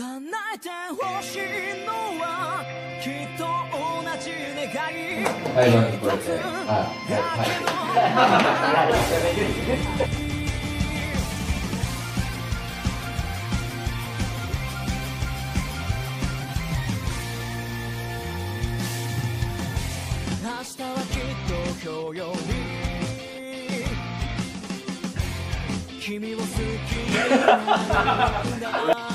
叶えてほしいのはきっと同じ願いはい、まずこれで。はい、はい、はい。明日はきっと今日より君を好きになる